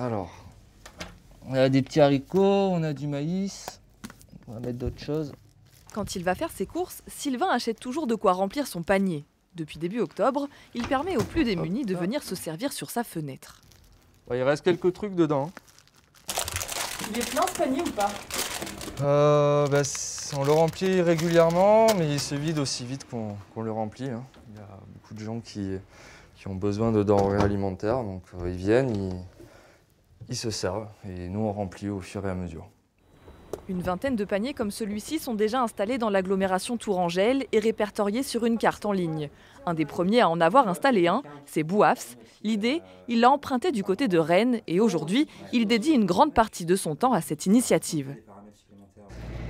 Alors, on a des petits haricots, on a du maïs. On va mettre d'autres choses. Quand il va faire ses courses, Sylvain achète toujours de quoi remplir son panier. Depuis début octobre, il permet aux plus démunis de venir se servir sur sa fenêtre. il reste quelques trucs dedans. Il est plein ce panier ou pas? Euh, bah, On le remplit régulièrement, mais il se vide aussi vite qu'on le remplit. hein. Il y a beaucoup de gens qui, qui ont besoin de denrées alimentaires, donc euh, ils viennent, ils, ils se servent, et nous on remplit au fur et à mesure. Une vingtaine de paniers comme celui-ci sont déjà installés dans l'agglomération Tourangelle et répertoriés sur une carte en ligne. Un des premiers à en avoir installé un, c'est Bouafs. L'idée, il l'a emprunté du côté de Rennes et aujourd'hui, il dédie une grande partie de son temps à cette initiative.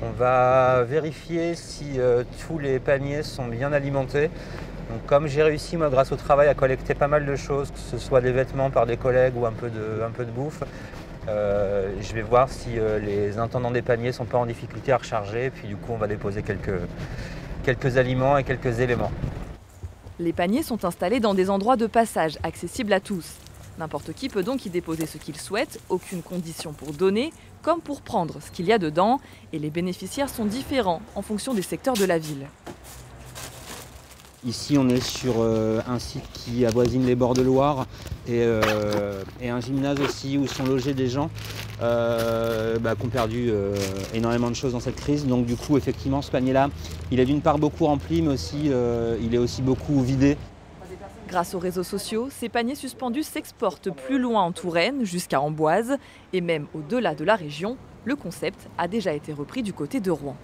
On va vérifier si euh, tous les paniers sont bien alimentés. Comme j'ai réussi, moi, grâce au travail, à collecter pas mal de choses, que ce soit des vêtements par des collègues ou un peu de, bouffe, euh, je vais voir si euh, les intendants des paniers sont pas en difficulté à recharger. Puis du coup, on va déposer quelques aliments et quelques éléments. Les paniers sont installés dans des endroits de passage accessibles à tous. N'importe qui peut donc y déposer ce qu'il souhaite, aucune condition pour donner, comme pour prendre ce qu'il y a dedans, et les bénéficiaires sont différents en fonction des secteurs de la ville. Ici, on est sur euh, un site qui avoisine les bords de Loire et, euh, un gymnase aussi où sont logés des gens euh, bah, qui ont perdu énormément de choses dans cette crise. Donc du coup, effectivement, ce panier-là, il est d'une part beaucoup rempli, mais aussi il est aussi beaucoup vidé. Grâce aux réseaux sociaux, ces paniers suspendus s'exportent plus loin en Touraine, jusqu'à Amboise, et même au-delà de la région. Le concept a déjà été repris du côté de Rouen.